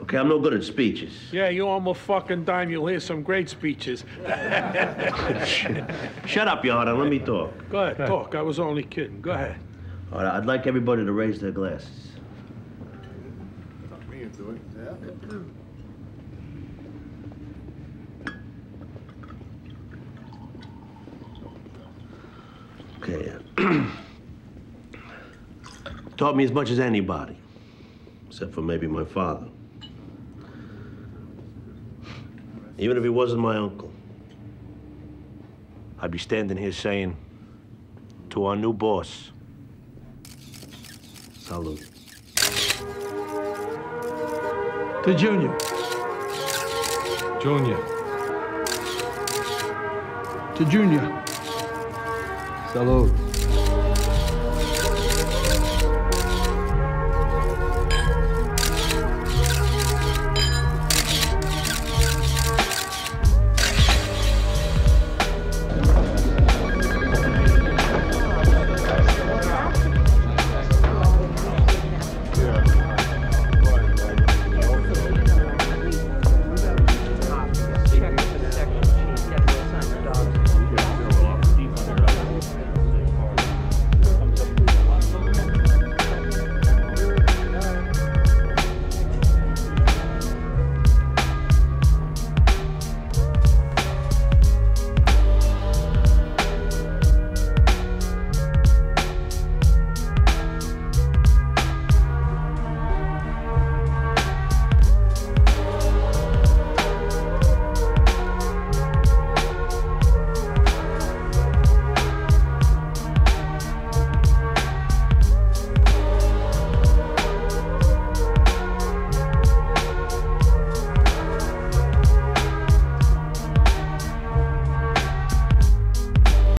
Okay, I'm no good at speeches. Yeah, you almost fucking dime. You'll hear some great speeches. Shut up, Your Honor, let me talk. Go ahead, talk. I was only kidding. Go ahead. All right, I'd like everybody to raise their glasses. Talk me into it, yeah. Okay. Uh, taught me as much as anybody, except for maybe my father. Even if he wasn't my uncle, I'd be standing here saying to our new boss, salute. To Junior. Junior. To Junior. Salute.